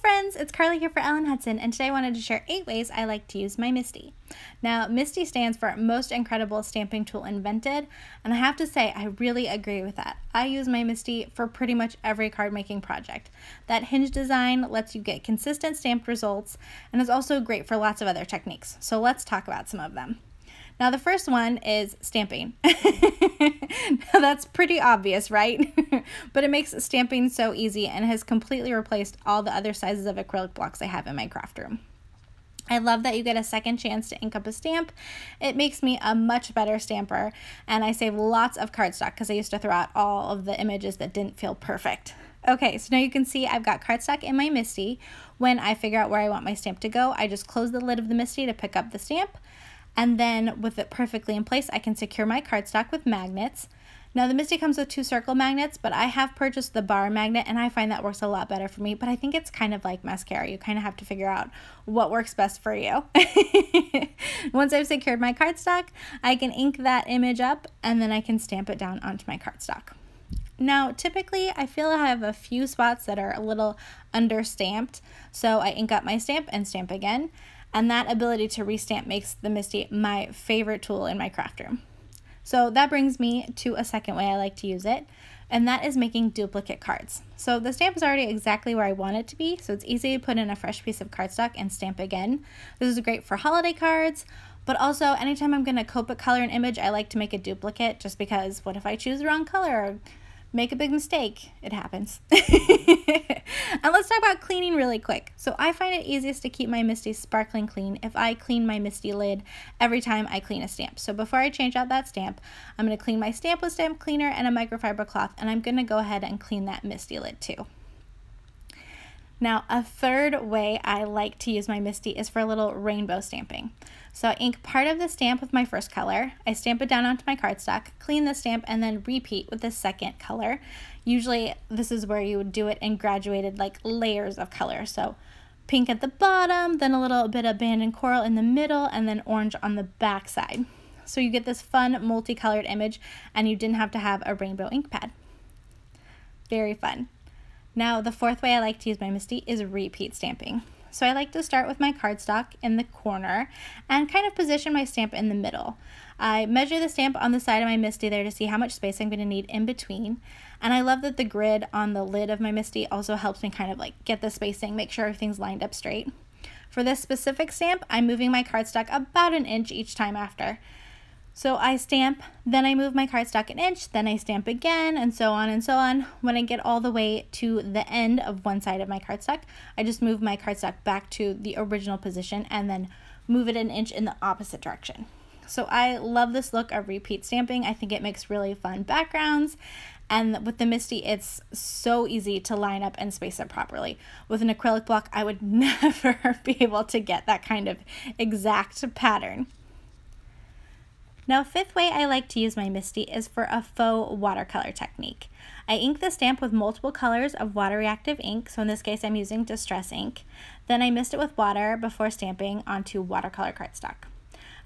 friends, it's Carly here for Ellen Hutson, and today I wanted to share 8 ways I like to use my MISTI. Now, MISTI stands for Most Incredible Stamping Tool Invented, and I have to say, I really agree with that. I use my MISTI for pretty much every card making project. That hinge design lets you get consistent stamped results, and is also great for lots of other techniques. So let's talk about some of them. Now, the first one is stamping. that's pretty obvious, right? but it makes stamping so easy and has completely replaced all the other sizes of acrylic blocks I have in my craft room. I love that you get a second chance to ink up a stamp. It makes me a much better stamper, and I save lots of cardstock because I used to throw out all of the images that didn't feel perfect. Okay, so now you can see I've got cardstock in my MISTI. When I figure out where I want my stamp to go, I just close the lid of the MISTI to pick up the stamp. And then with it perfectly in place, I can secure my cardstock with magnets. Now the MISTI comes with two circle magnets, but I have purchased the bar magnet and I find that works a lot better for me, but I think it's kind of like mascara. You kind of have to figure out what works best for you. Once I've secured my cardstock, I can ink that image up and then I can stamp it down onto my cardstock. Now, typically, I feel I have a few spots that are a little understamped, so I ink up my stamp and stamp again and that ability to restamp makes the MISTI my favorite tool in my craft room. So that brings me to a second way I like to use it, and that is making duplicate cards. So the stamp is already exactly where I want it to be, so it's easy to put in a fresh piece of cardstock and stamp again. This is great for holiday cards, but also anytime I'm going to Copic color an image, I like to make a duplicate just because what if I choose the wrong color make a big mistake. It happens. and let's talk about cleaning really quick. So I find it easiest to keep my MISTI sparkling clean if I clean my MISTI lid every time I clean a stamp. So before I change out that stamp, I'm to clean my stamp with stamp cleaner and a microfiber cloth, and I'm to go ahead and clean that MISTI lid too. Now, a third way I like to use my MISTI is for a little rainbow stamping. So I ink part of the stamp with my first color, I stamp it down onto my cardstock, clean the stamp, and then repeat with the second color. Usually this is where you would do it in graduated like layers of color. So pink at the bottom, then a little bit of abandoned coral in the middle, and then orange on the back side. So you get this fun multicolored image and you didn't have to have a rainbow ink pad. Very fun. Now, the fourth way I like to use my MISTI is repeat stamping. So I like to start with my cardstock in the corner and kind of position my stamp in the middle. I measure the stamp on the side of my MISTI there to see how much space I'm going to need in between. And I love that the grid on the lid of my MISTI also helps me kind of like get the spacing, make sure everything's lined up straight. For this specific stamp, I'm moving my cardstock about an inch each time after. So I stamp, then I move my cardstock an inch, then I stamp again, and so on and so on. When I get all the way to the end of one side of my cardstock, I just move my cardstock back to the original position and then move it an inch in the opposite direction. So I love this look of repeat stamping. I think it makes really fun backgrounds. And with the MISTI, it's so easy to line up and space it properly. With an acrylic block, I would never be able to get that kind of exact pattern. Now, fifth way I like to use my MISTI is for a faux watercolor technique. I ink the stamp with multiple colors of water reactive ink, so in this case I'm using Distress ink. Then I mist it with water before stamping onto watercolor cardstock.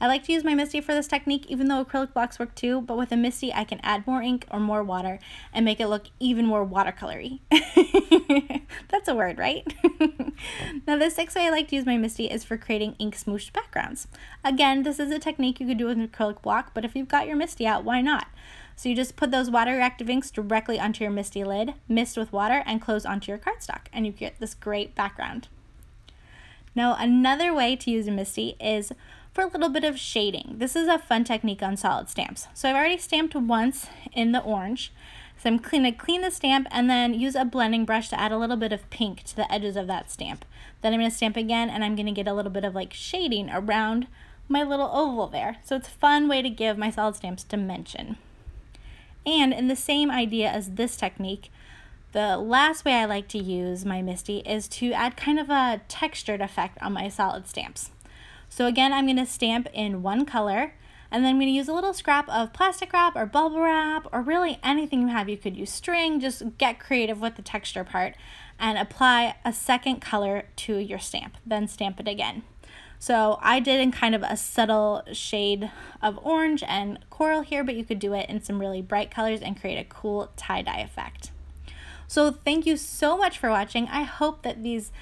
I like to use my MISTI for this technique even though acrylic blocks work too, but with a MISTI I can add more ink or more water and make it look even more watercolory. That's a word, right? now the sixth way I like to use my MISTI is for creating ink smooshed backgrounds. Again, this is a technique you could do with an acrylic block, but if you've got your MISTI out, why not? So you just put those water reactive inks directly onto your MISTI lid, mist with water, and close onto your cardstock, and you get this great background. Now another way to use a MISTI is for a little bit of shading. This is a fun technique on solid stamps. So I've already stamped once in the orange. So I'm going to clean the stamp and then use a blending brush to add a little bit of pink to the edges of that stamp. Then I'm going to stamp again and I'm going to get a little bit of like shading around my little oval there. So it's a fun way to give my solid stamps dimension. And in the same idea as this technique, the last way I like to use my MISTI is to add kind of a textured effect on my solid stamps. So again, I'm going to stamp in one color and then I'm going to use a little scrap of plastic wrap or bubble wrap or really anything you have. You could use string, just get creative with the texture part and apply a second color to your stamp, then stamp it again. So I did in kind of a subtle shade of orange and coral here, but you could do it in some really bright colors and create a cool tie-dye effect. So thank you so much for watching. I hope that these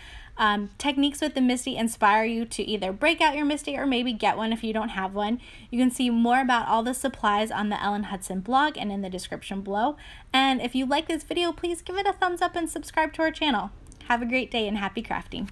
um, techniques with the MISTI inspire you to either break out your MISTI or maybe get one if you don't have one. You can see more about all the supplies on the Ellen Hutson blog and in the description below. And if you like this video, please give it a thumbs up and subscribe to our channel. Have a great day and happy crafting.